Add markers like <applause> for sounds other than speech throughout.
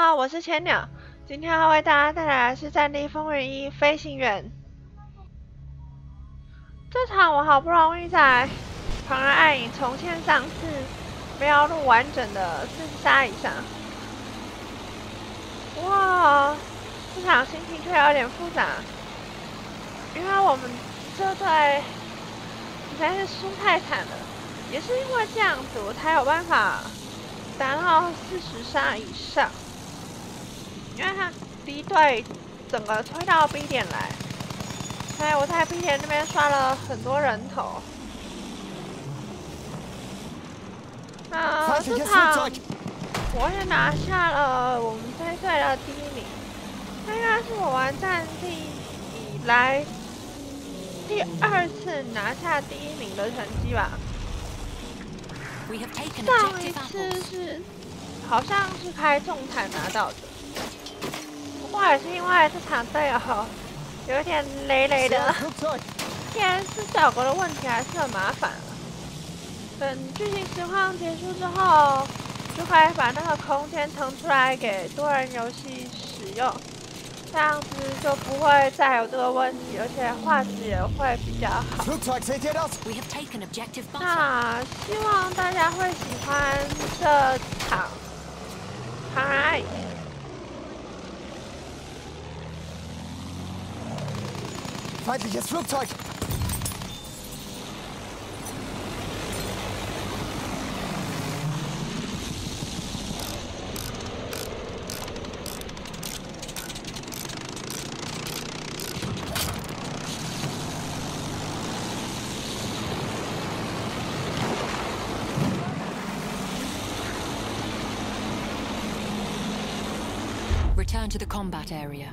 好，我是千鸟，今天要为大家带来的是《战地风云一：飞行员》。这场我好不容易在《狂人暗影》重现上次没有录完整的四十杀以上，哇，这场心情却有点复杂，因为我们这队实在是输太惨了，也是因为这样子我才有办法达到四十杀以上。因为他敌队整个推到 B 点来，所以我在 B 点那边刷了很多人头。那这场我也拿下了我们这队的第一名，这应该是我玩战地以来第二次拿下第一名的成绩吧。上一次是好像是开重坦拿到的。不过也是因为这场队友有点累累的，天 <laughs> 是小国的问题还是很麻烦。等剧情实况结束之后，就可以把那个空间腾出来给多人游戏使用，这样子就不会再有这个问题，而且画质也会比较好。那希望大家会喜欢这场，嗨。Feindliches Flugzeug! Return to the combat area.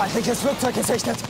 Feindliches Flugzeug gesichtet!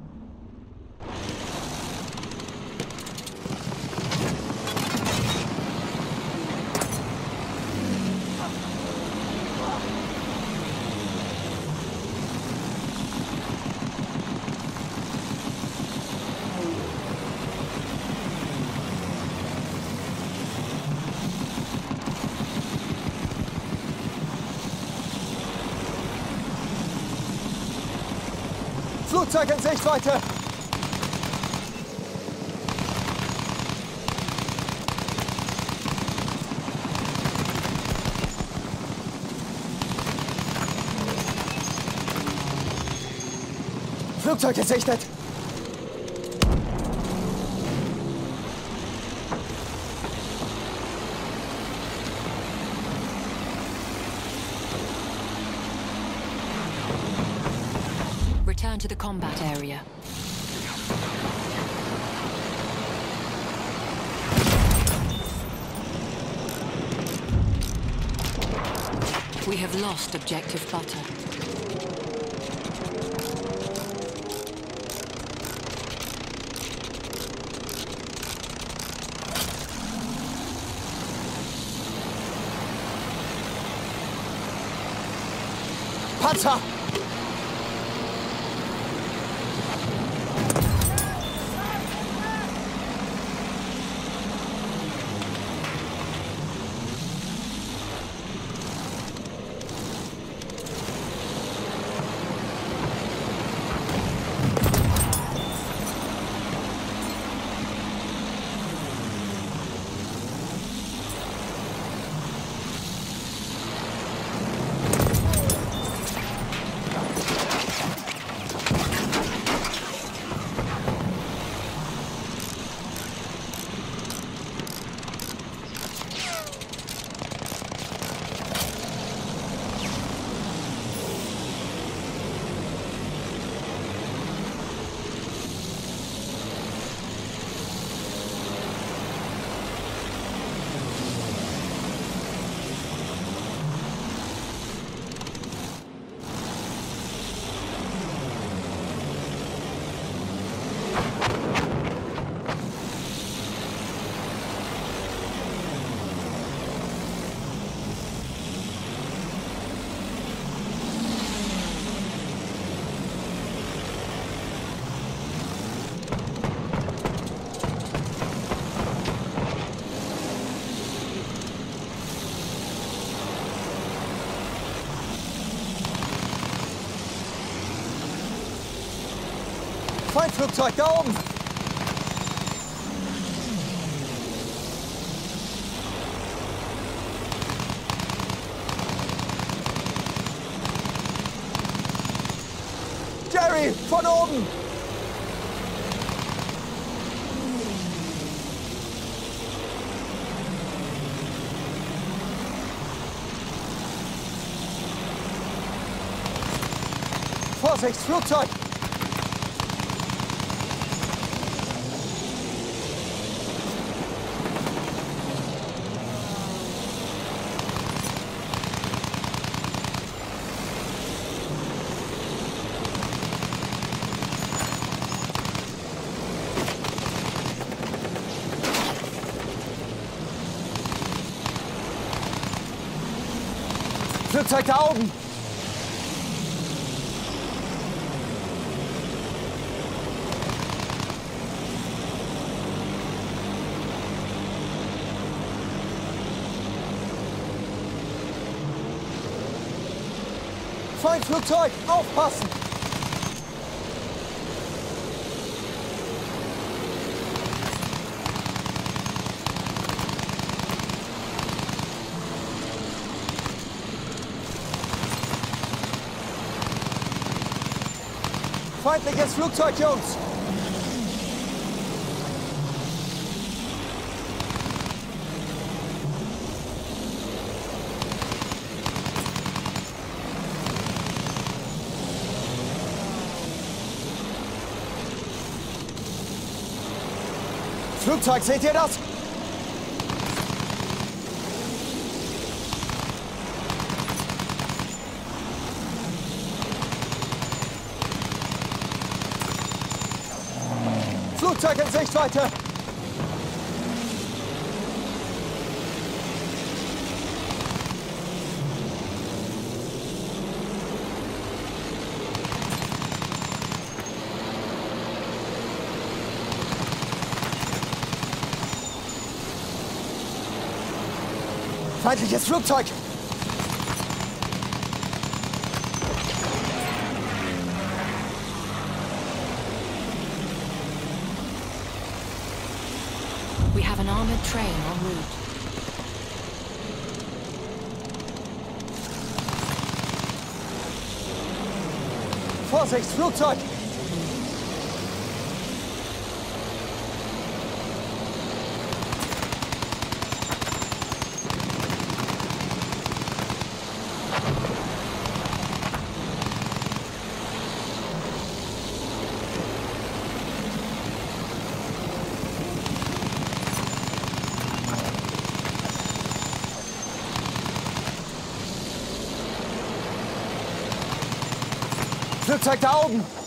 Flugzeug in Sichtweite! Flugzeug gesichtet! To the combat area. We have lost objective butter. Panzer! Feindflugzeug da oben! Jerry, von oben! Vorsicht, Flugzeug! Flugzeug da oben! Feindflugzeug, aufpassen! Feindliches Flugzeug, Jungs! Flugzeug, seht ihr das? Flugzeug in Sichtweite! Feindliches Flugzeug! Armored train en route. Vorsicht, Flugzeug! Flugzeug da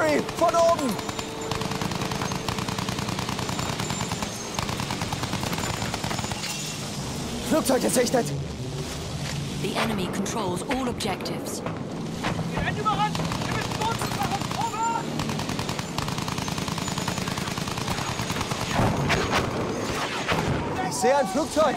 Jerry, von oben! Flugzeug gesichtet! The enemy controls all objectives. Ich sehe ein Flugzeug!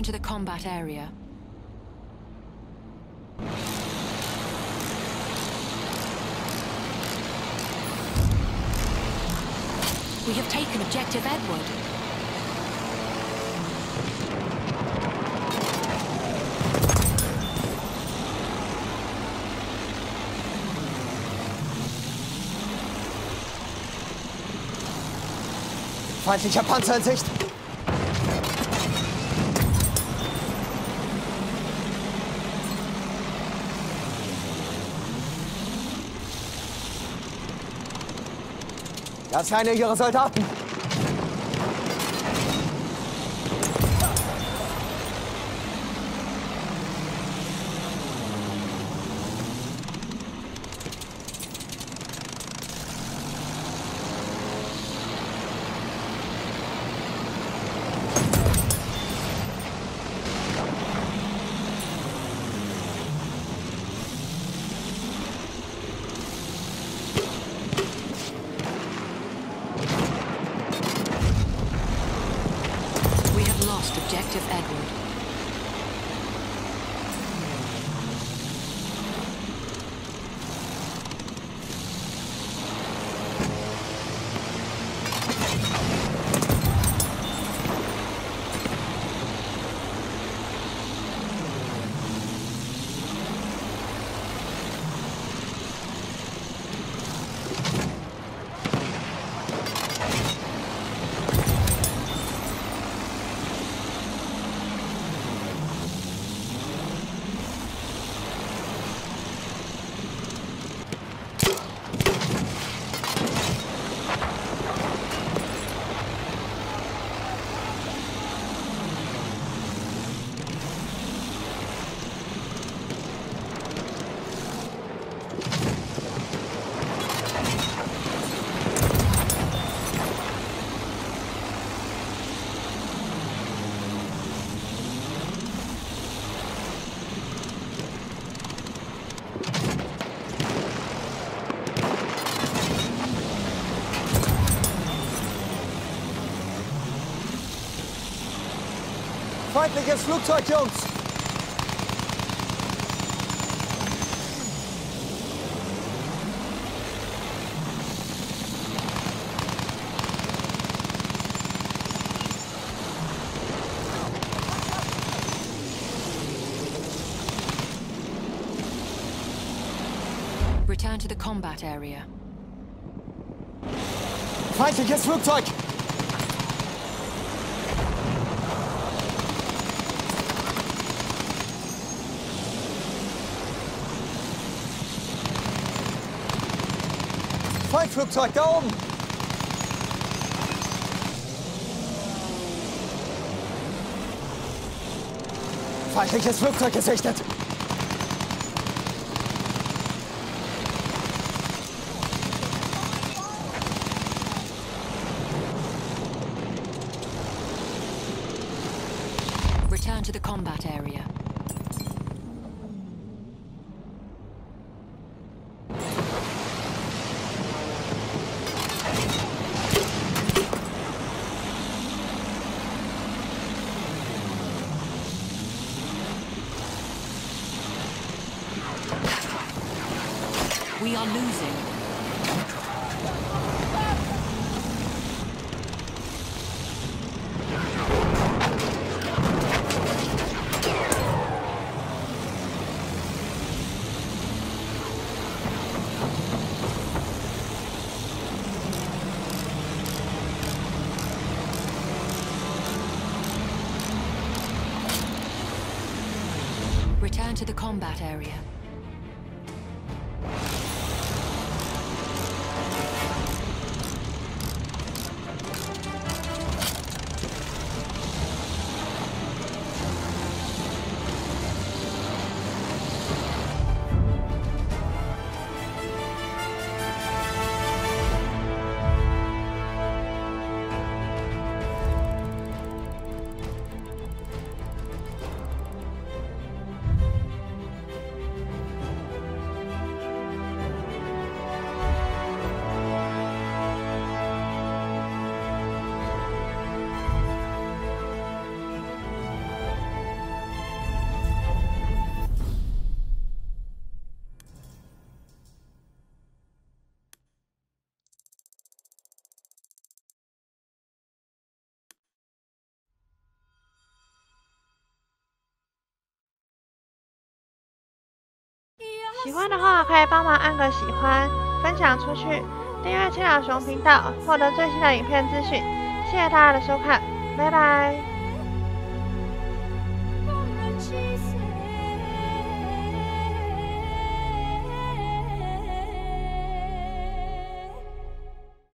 to the combat area. We have taken objective Edward. Feindlicher Panzer in Sicht. Das ist einer ihrer Soldaten. Feindliches Flugzeug, Jungs. Return to the combat area. Feindliches Flugzeug. Feindflugzeug da oben. Feindliches Flugzeug gesichtet. Are losing. Return to the combat area. 喜欢的话可以帮忙按个喜欢，分享出去，订阅七鸟熊频道，获得最新的影片资讯，谢谢大家的收看，拜拜。